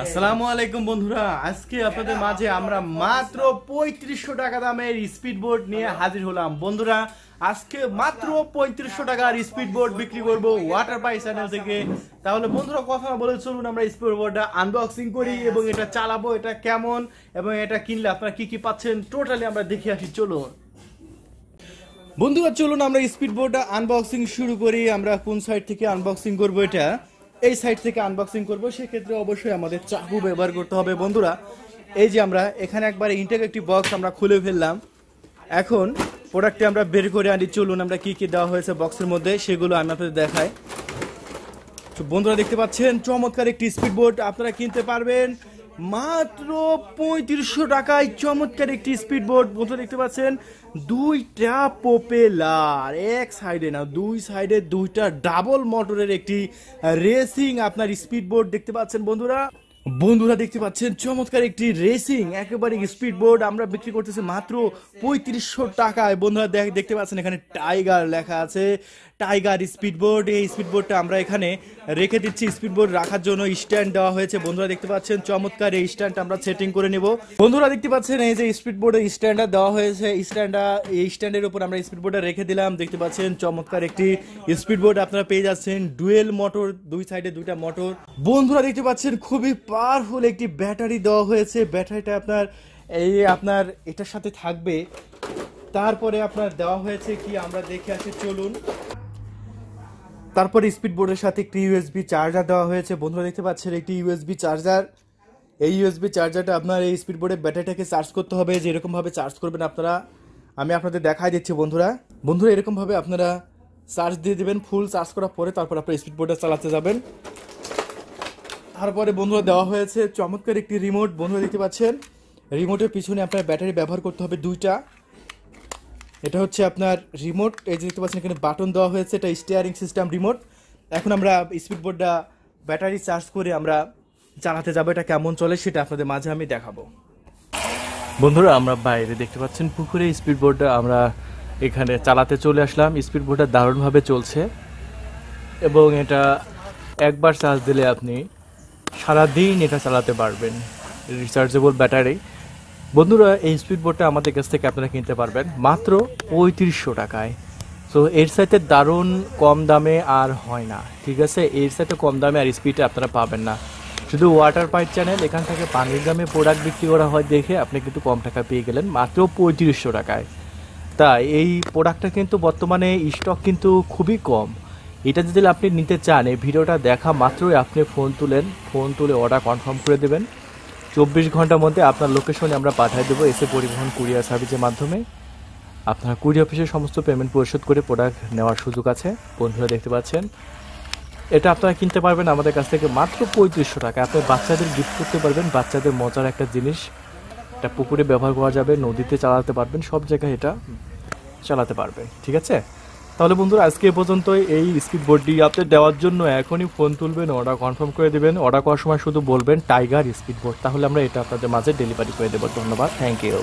আসসালামু আলাইকুম বন্ধুরা। আজকে আপনাদের মাঝে আমরা মাত্র পঁয়ত্রিশশো টাকা দামের স্পিড বোর্ড নিয়ে হাজির হলাম। বন্ধুরা, আজকে মাত্র পঁয়ত্রিশশো টাকার স্পিড বোর্ড বিক্রি করব ওয়াটার পাই চ্যানেল থেকে। তাহলে বন্ধুরা, কথা বলে চলুন, আমরা স্পিড বোর্ডটা আনবক্সিং করি এবং এটা চালাবো, এটা কেমন এবং এটা কিনলে আপনারা কি কি পাচ্ছেন টোটালি আমরা দেখে আসি, চলুন। বন্ধুরা, চলুন আমরা স্পিড বোর্ডটা আনবক্সিং শুরু করি। আমরা কোন সাইড থেকে আনবক্সিং করব এটা? এই সাইড থেকে আনবক্সিং করব। সেক্ষেত্রে অবশ্যই আমাদের চাকু ব্যবহার করতে হবে, বন্ধুরা। এই যে আমরা, এখানে একবার ইন্টেক একটি বক্স আমরা খুলে ফেললাম। এখন প্রোডাক্টটি আমরা বের করে আনি। চলুন আমরা কি কি দেওয়া হয়েছে বক্সের মধ্যে, সেগুলো আমি আপনাদের দেখাই। তো বন্ধুরা, দেখতে পাচ্ছেন, চমৎকার একটি স্পিড বোর্ড আপনারা কিনতে পারবেন। মাত্র পঁয়ত্রিশশো টাকায় চমৎকার একটি স্পিড বোর্ড বন্ধুরা দেখতে পাচ্ছেন, দুইটা পপেলার এক সাইডে না, দুই সাইডে দুইটা ডাবল মোটরের একটি রেসিং আপনার স্পিড বোর্ড দেখতে পাচ্ছেন বন্ধুরা। বন্ধুরা দেখতে পাচ্ছেন, চমৎকার একটি রেসিং একেবারে স্পিড বোর্ড আমরা বিক্রি করতেছি মাত্র পঁয়ত্রিশশো টাকায়। বন্ধুরা দেখ- দেখতে পাচ্ছেন এখানে টাইগার লেখা আছে। টাইগার স্পিড বোর্ড এই স্পিড বোর্ডটা আমরা এখানে রেখে দিচ্ছি। স্পিড বোর্ড রাখার জন্য স্ট্যান্ড দেওয়া হয়েছে। বন্ধুরা দেখতে পাচ্ছেন, চমৎকার এই স্ট্যান্ডটা আমরা সেটিং করে নেব। বন্ধুরা দেখতে পাচ্ছেন, এই যে স্পিড বোর্ডের স্ট্যান্ডটা দেওয়া হয়েছে, স্ট্যান্ডটা, এই স্ট্যান্ডের উপর আমরা স্পিড বোর্ডটা রেখে দিলাম। দেখতে পাচ্ছেন, চমৎকার একটি স্পিড বোর্ড আপনারা পেয়ে যাচ্ছেন। ডুয়েল মোটর, দুই সাইডে দুইটা মোটর। বন্ধুরা দেখতে পাচ্ছেন, খুবই পাওয়ারফুল একটি ব্যাটারি দেওয়া হয়েছে। ব্যাটারিটা আপনার, এই আপনার এটার সাথে থাকবে। তারপরে আপনার দেওয়া হয়েছে কি, আমরা দেখে আসি, চলুন। তারপরে স্পিড বোর্ডের সাথে একটি ইউএসবি চার্জার দেওয়া হয়েছে। বন্ধুরা, দেখতে পাচ্ছেন একটি ইউএসবি চার্জার এই ইউএসবি চার্জারটা আপনার এই স্পিড বোর্ডের ব্যাটারিটাকে চার্জ করতে হবে। যে এরকমভাবে চার্জ করবেন আপনারা, আমি আপনাদের দেখাই দিচ্ছি বন্ধুরা। বন্ধুরা এরকমভাবে আপনারা চার্জ দিয়ে দেবেন ফুল চার্জ করার পরে তারপর আপনার স্পিড বোর্ডটা চালাতে যাবেন। তারপরে বন্ধুরা, দেওয়া হয়েছে চমৎকার একটি রিমোট বন্ধুরা, দেখতে পাচ্ছেন? রিমোটের পিছনে আপনার ব্যাটারি ব্যবহার করতে হবে দুইটা। এটা হচ্ছে আপনার রিমোট এই যে দেখতে পাচ্ছেন এখানে বাটন দেওয়া হয়েছে, এটা স্টিয়ারিং সিস্টেম রিমোট এখন আমরা স্পিড বোর্ডটা ব্যাটারি চার্জ করে আমরা চালাতে যাব, এটা কেমন চলে সেটা আপনাদের মাঝে আমি দেখাবো। বন্ধুরা, আমরা বাইরে দেখতে পাচ্ছেন পুকুরে স্পিড বোর্ডটা আমরা এখানে চালাতে চলে আসলাম। স্পিড বোর্ডটা দারুণভাবে চলছে এবং এটা একবার চার্জ দিলে আপনি সারাদিন এটা চালাতে পারবেন। রিচার্জেবল ব্যাটারি বন্ধুরা, এই স্পিড বোর্ডটা আমাদের কাছ থেকে আপনারা কিনতে পারবেন মাত্র পঁয়ত্রিশশো টাকায়। সো এর সাথে দারুণ কম দামে আর হয় না, ঠিক আছে? এর সাথে কম দামে আর স্পিডটা আপনারা পাবেন না। শুধু ওয়াটার পাইপ চ্যানেল এখান থেকে পানির দামে প্রোডাক্ট বিক্রি করা হয় দেখে আপনি কিন্তু কম টাকা পেয়ে গেলেন মাত্র পঁয়ত্রিশশো টাকায়। তাই এই প্রোডাক্টটা কিন্তু বর্তমানে স্টক কিন্তু খুবই কম। এটা যদি আপনি নিতে চান, এই ভিডিওটা দেখা মাত্রই আপনি ফোন তুলেন ফোন তুলে অর্ডার কনফার্ম করে দেবেন। চব্বিশ ঘণ্টার মধ্যে আপনার লোকেশনে আমরা পাঠিয়ে দেবো এসে পরিবহন কুরিয়ার সার্ভিসের মাধ্যমে। আপনার কুরিয়ার অফিসে সমস্ত পেমেন্ট পরিশোধ করে প্রোডাক্ট নেওয়ার সুযোগ আছে। বন্ধুরা দেখতে পাচ্ছেন। এটা আপনারা কিনতে পারবেন আমাদের কাছ থেকে মাত্র পঁয়ত্রিশশো টাকা। আপনি বাচ্চাদের গিফট করতে পারবেন, বাচ্চাদের মজার একটা জিনিস। এটা পুকুরে ব্যবহার করা যাবে, নদীতে চালাতে পারবেন, সব জায়গায় এটা চালাতে পারবেন, ঠিক আছে? তাহলে বন্ধুরা, আজকে এ পর্যন্ত এই স্পিড বোর্ডটি আপনি দেওয়ার জন্য এখনই ফোন তুলবেন অর্ডার কনফার্ম করে দেবেন। অর্ডার করার সময় শুধু বলবেন টাইগার স্পিড বোর্ড তাহলে আমরা এটা আপনাদের মাঝে ডেলিভারি করে দেবো। ধন্যবাদ। Thank you